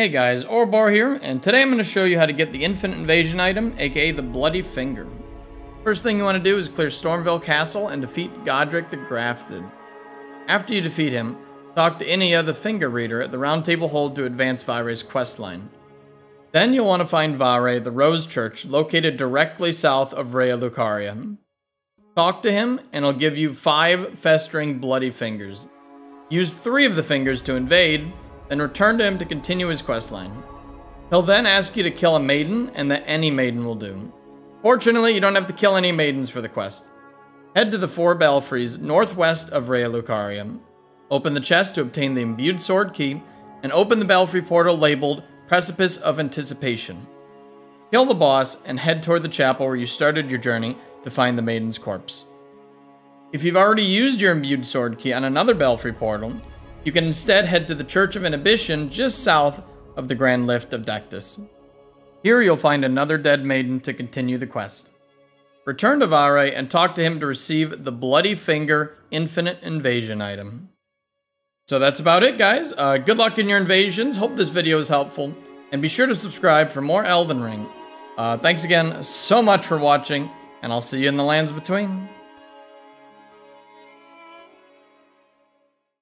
Hey guys, Oroboro here, and today I'm going to show you how to get the Infinite Invasion item, aka the Bloody Finger. First thing you want to do is clear Stormveil Castle and defeat Godrick the Grafted. After you defeat him, talk to Enia the Finger Reader at the Round Table Hold to advance Varre's questline. Then you'll want to find Varre, the Rose Church, located directly south of Raya Lucaria. Talk to him, and he'll give you five festering bloody fingers. Use three of the fingers to invade, then return to him to continue his questline. He'll then ask you to kill a maiden, and that any maiden will do. Fortunately, you don't have to kill any maidens for the quest. Head to the four belfries northwest of Raya Lucaria. Open the chest to obtain the imbued sword key, and open the belfry portal labeled Precipice of Anticipation. Kill the boss and head toward the chapel where you started your journey to find the maiden's corpse. If you've already used your imbued sword key on another belfry portal, you can instead head to the Church of Inhibition just south of the Grand Lift of Dectus. Here you'll find another dead maiden to continue the quest. Return to Varre and talk to him to receive the Bloody Finger Infinite Invasion item. So that's about it, guys. Uh, good luck in your invasions. Hope this video is helpful. And be sure to subscribe for more Elden Ring. Uh, thanks again so much for watching, and I'll see you in the lands between.